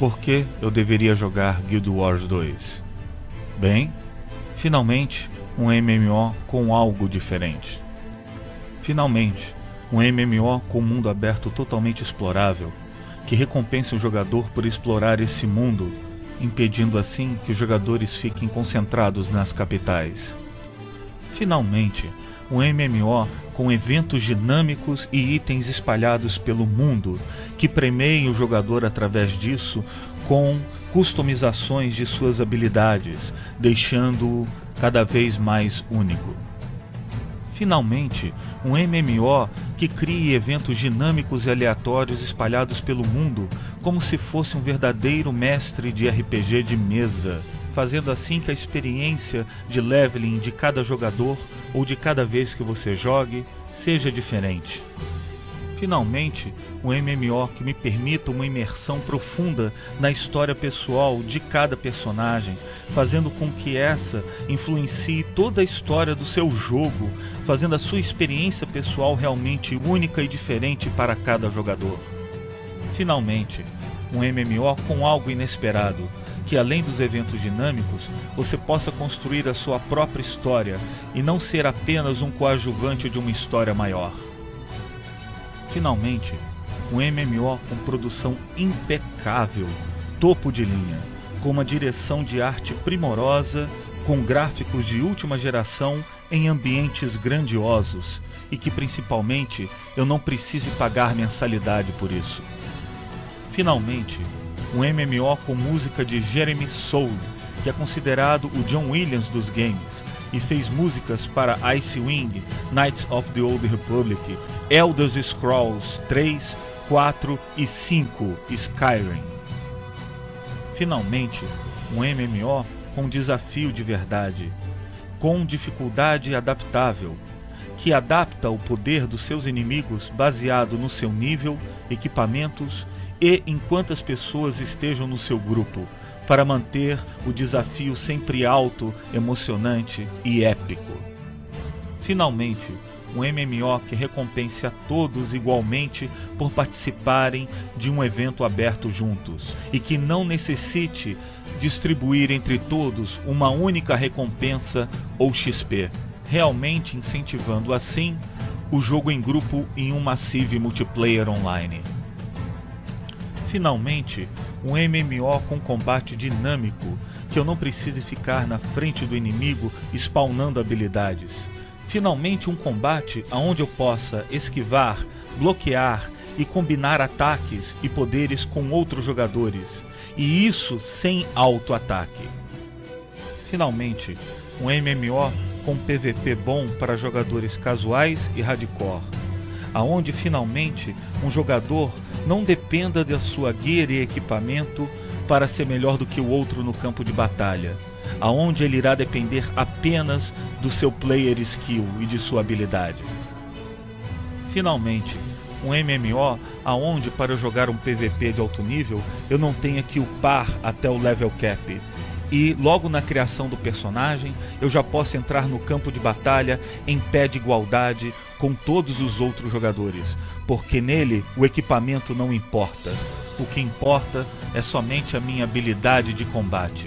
Por que eu deveria jogar Guild Wars 2? Bem, finalmente um MMO com algo diferente. Finalmente, um MMO com mundo aberto totalmente explorável, que recompense o jogador por explorar esse mundo, impedindo assim que os jogadores fiquem concentrados nas capitais. Finalmente, um MMO com eventos dinâmicos e itens espalhados pelo mundo, que premeiem o jogador através disso com customizações de suas habilidades, deixando-o cada vez mais único. Finalmente, um MMO que crie eventos dinâmicos e aleatórios espalhados pelo mundo, como se fosse um verdadeiro mestre de RPG de mesa, fazendo assim que a experiência de leveling de cada jogador ou de cada vez que você jogue seja diferente. Finalmente, um MMO que me permita uma imersão profunda na história pessoal de cada personagem, fazendo com que essa influencie toda a história do seu jogo, fazendo a sua experiência pessoal realmente única e diferente para cada jogador. Finalmente, um MMO com algo inesperado, que além dos eventos dinâmicos, você possa construir a sua própria história e não ser apenas um coadjuvante de uma história maior. Finalmente, um MMO com produção impecável, topo de linha, com uma direção de arte primorosa, com gráficos de última geração em ambientes grandiosos e que principalmente eu não precise pagar mensalidade por isso. Finalmente, um MMO com música de Jeremy Soule, que é considerado o John Williams dos games e fez músicas para Icewind, Knights of the Old Republic, Elder Scrolls 3, 4 e 5 Skyrim. Finalmente, um MMO com desafio de verdade, com dificuldade adaptável, que adapta o poder dos seus inimigos baseado no seu nível, equipamentos e em quantas pessoas estejam no seu grupo, para manter o desafio sempre alto, emocionante e épico. Finalmente, um MMO que recompense a todos igualmente por participarem de um evento aberto juntos e que não necessite distribuir entre todos uma única recompensa ou XP, realmente incentivando assim o jogo em grupo em um massive multiplayer online. Finalmente, um MMO com combate dinâmico, que eu não precise ficar na frente do inimigo spawnando habilidades. Finalmente um combate aonde eu possa esquivar, bloquear e combinar ataques e poderes com outros jogadores, e isso sem auto-ataque. Finalmente, um MMO com PVP bom para jogadores casuais e hardcore, aonde finalmente um jogador não dependa da sua gear e equipamento para ser melhor do que o outro no campo de batalha, aonde ele irá depender apenas do seu player skill e de sua habilidade. Finalmente, um MMO aonde para jogar um PVP de alto nível eu não tenha que upar até o level cap. E logo na criação do personagem eu já posso entrar no campo de batalha em pé de igualdade com todos os outros jogadores, porque nele o equipamento não importa. O que importa é somente a minha habilidade de combate.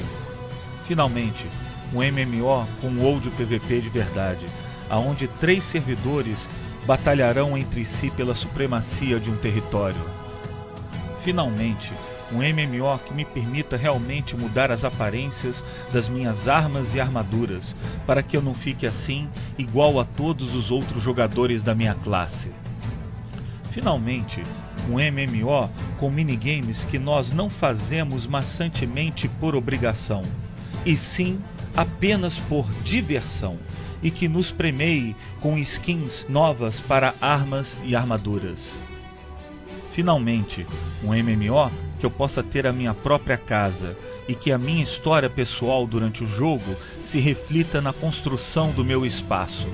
Finalmente, um MMO com old PVP de verdade, aonde três servidores batalharão entre si pela supremacia de um território. Finalmente, um MMO que me permita realmente mudar as aparências das minhas armas e armaduras, para que eu não fique assim igual a todos os outros jogadores da minha classe. Finalmente, um MMO com minigames que nós não fazemos maçantemente por obrigação, e sim apenas por diversão e que nos premeie com skins novas para armas e armaduras. Finalmente, um MMO que eu possa ter a minha própria casa e que a minha história pessoal durante o jogo se reflita na construção do meu espaço.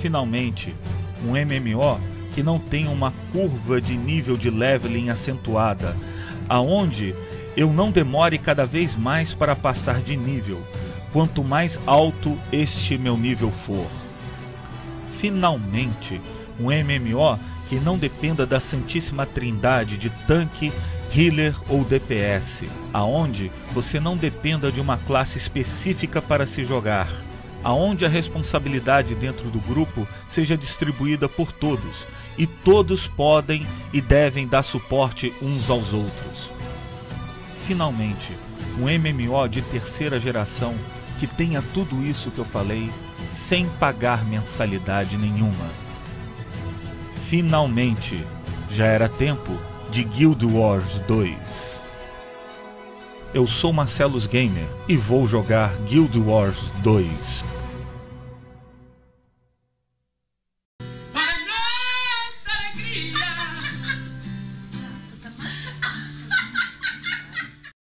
Finalmente, um MMO que não tenha uma curva de nível de leveling acentuada, aonde eu não demore cada vez mais para passar de nível, quanto mais alto este meu nível for. Finalmente, um MMO que não dependa da Santíssima Trindade de tanque, healer ou DPS, aonde você não dependa de uma classe específica para se jogar, aonde a responsabilidade dentro do grupo seja distribuída por todos e todos podem e devem dar suporte uns aos outros. Finalmente, um MMO de terceira geração que tenha tudo isso que eu falei sem pagar mensalidade nenhuma. Finalmente, já era tempo de Guild Wars 2. Eu sou Marcelos Gamer e vou jogar Guild Wars 2.